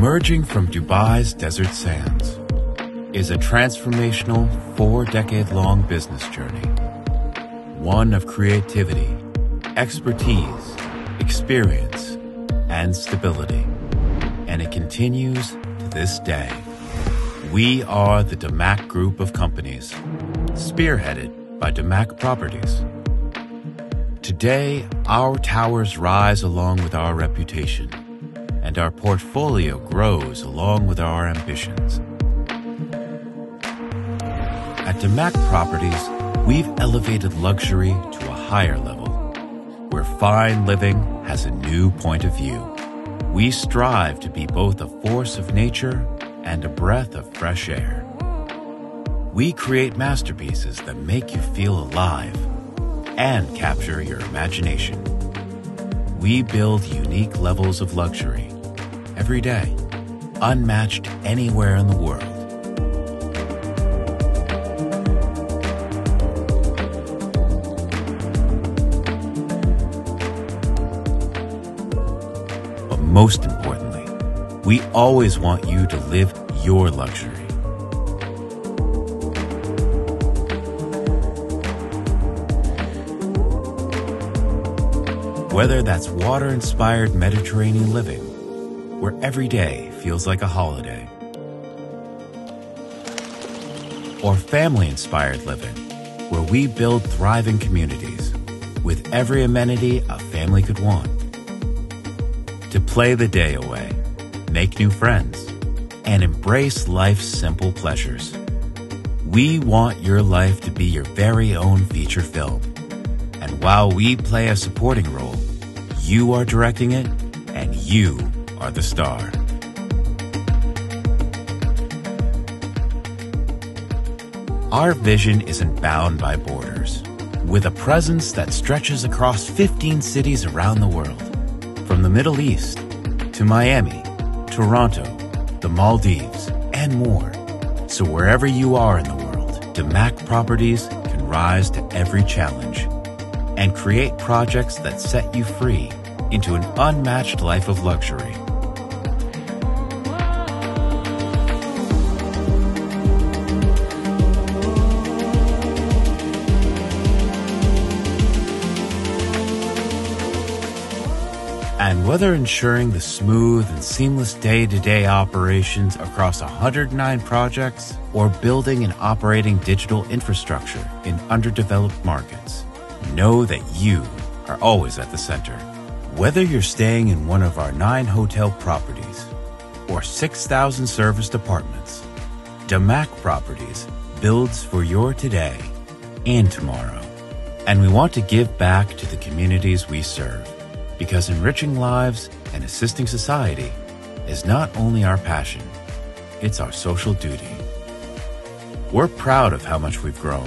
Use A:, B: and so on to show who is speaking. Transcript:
A: Emerging from Dubai's desert sands is a transformational four decade long business journey. One of creativity, expertise, experience, and stability. And it continues to this day. We are the DAMAC Group of companies, spearheaded by DAMAC Properties. Today, our towers rise along with our reputation, and our portfolio grows along with our ambitions. At DAMAC Properties, we've elevated luxury to a higher level, where fine living has a new point of view. We strive to be both a force of nature and a breath of fresh air. We create masterpieces that make you feel alive and capture your imagination. We build unique levels of luxury every day, unmatched anywhere in the world. But most importantly, we always want you to live your luxury. Whether that's water inspired Mediterranean living, where every day feels like a holiday, or family inspired living, where we build thriving communities with every amenity a family could want. To play the day away, make new friends, and embrace life's simple pleasures. We want your life to be your very own feature film. And while we play a supporting role, you are directing it and you are the star. Our vision isn't bound by borders. With a presence that stretches across 15 cities around the world, from the Middle East to Miami, Toronto, the Maldives, and more. So wherever you are in the world, DAMAC Properties can rise to every challenge and create projects that set you free into an unmatched life of luxury. And whether ensuring the smooth and seamless day to day operations across 109 projects or building and operating digital infrastructure in underdeveloped markets, know that you are always at the center. Whether you're staying in one of our nine hotel properties or 6,000 serviced apartments, DAMAC Properties builds for your today and tomorrow. And we want to give back to the communities we serve because enriching lives and assisting society is not only our passion, it's our social duty. We're proud of how much we've grown